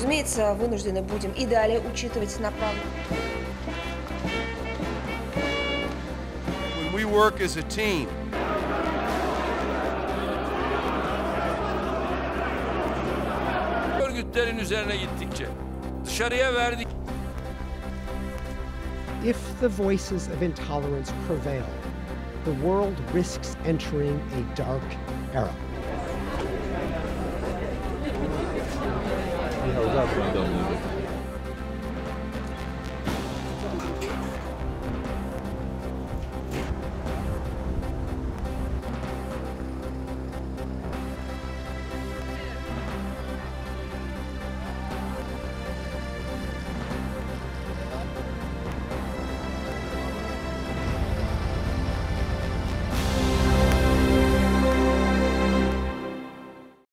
Разумеется, вынуждены будем и далее учитывать направленность. When we work as a team, örgütlerin üzerine gittikçe dışarıya verdik If the voices of intolerance prevail, the world risks entering a dark era. zaraz będą mnie pytania.